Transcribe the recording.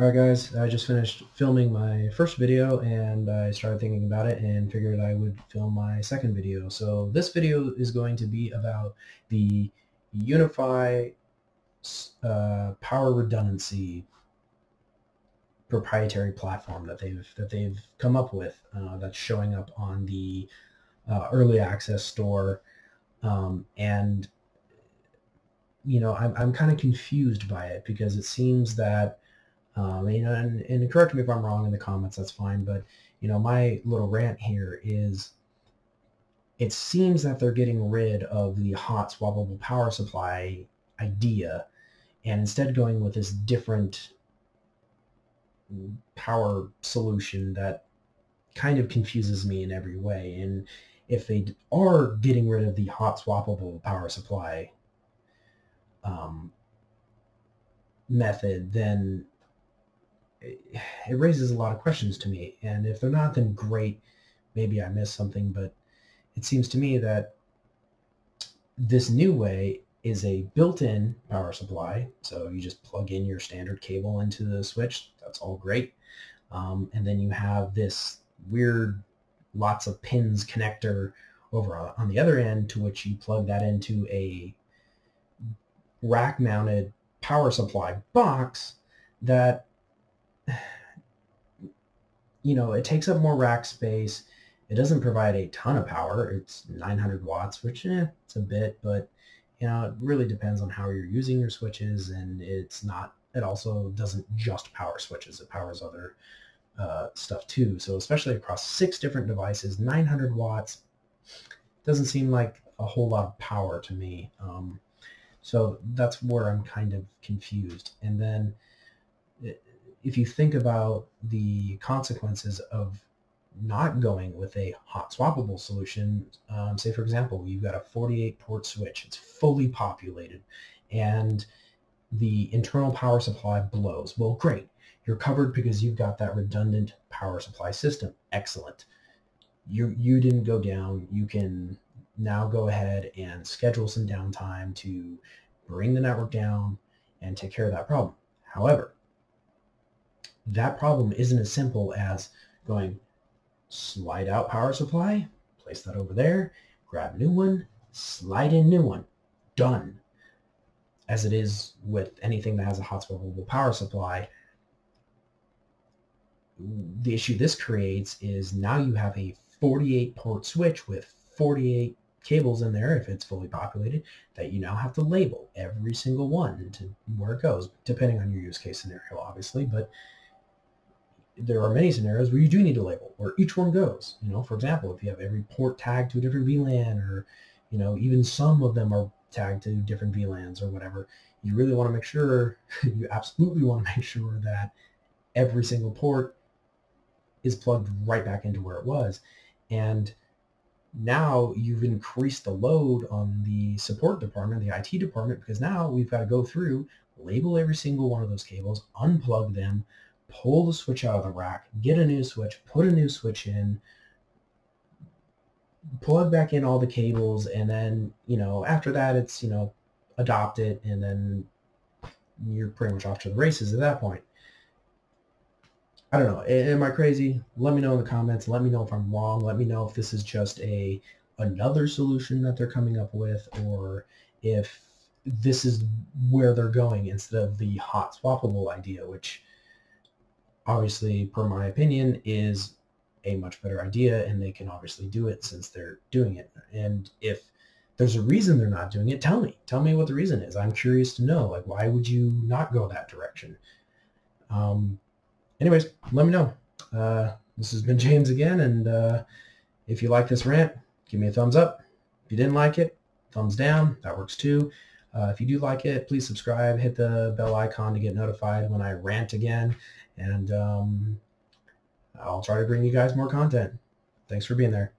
Alright guys, I just finished filming my first video and I started thinking about it and figured I would film my second video. So this video is going to be about the UniFi uh, power redundancy proprietary platform that they've that they've come up with uh, that's showing up on the uh, early access store um, and you know I'm, I'm kind of confused by it because it seems that um, you know, and, and correct me if I'm wrong in the comments, that's fine. But, you know, my little rant here is it seems that they're getting rid of the hot swappable power supply idea and instead going with this different power solution that kind of confuses me in every way. And if they are getting rid of the hot swappable power supply um, method, then it raises a lot of questions to me. And if they're not, then great. Maybe I missed something, but it seems to me that this new way is a built-in power supply. So you just plug in your standard cable into the switch. That's all great. Um, and then you have this weird lots of pins connector over on the other end to which you plug that into a rack mounted power supply box that you know, it takes up more rack space. It doesn't provide a ton of power. It's 900 watts, which eh, it's a bit, but you know, it really depends on how you're using your switches, and it's not. It also doesn't just power switches; it powers other uh, stuff too. So, especially across six different devices, 900 watts doesn't seem like a whole lot of power to me. Um, so that's where I'm kind of confused. And then if you think about the consequences of not going with a hot swappable solution, um, say for example, you've got a 48 port switch, it's fully populated, and the internal power supply blows. Well, great. You're covered because you've got that redundant power supply system. Excellent. You, you didn't go down. You can now go ahead and schedule some downtime to bring the network down and take care of that problem. However, that problem isn't as simple as going slide out power supply, place that over there, grab new one, slide in new one, done. As it is with anything that has a hot swappable power supply, the issue this creates is now you have a 48 port switch with 48 cables in there if it's fully populated that you now have to label every single one to where it goes depending on your use case scenario obviously but there are many scenarios where you do need a label where each one goes. You know, for example, if you have every port tagged to a different VLAN or, you know, even some of them are tagged to different VLANs or whatever, you really want to make sure, you absolutely want to make sure that every single port is plugged right back into where it was. And now you've increased the load on the support department, the IT department, because now we've got to go through, label every single one of those cables, unplug them, pull the switch out of the rack, get a new switch, put a new switch in, plug back in all the cables, and then, you know, after that, it's, you know, adopt it, and then you're pretty much off to the races at that point. I don't know. Am I crazy? Let me know in the comments. Let me know if I'm wrong. Let me know if this is just a another solution that they're coming up with, or if this is where they're going instead of the hot swappable idea, which obviously, per my opinion, is a much better idea and they can obviously do it since they're doing it. And if there's a reason they're not doing it, tell me. Tell me what the reason is. I'm curious to know. Like, why would you not go that direction? Um, anyways, let me know. Uh, this has been James again, and uh, if you like this rant, give me a thumbs up. If you didn't like it, thumbs down. That works too. Uh, if you do like it, please subscribe. Hit the bell icon to get notified when I rant again and um, I'll try to bring you guys more content. Thanks for being there.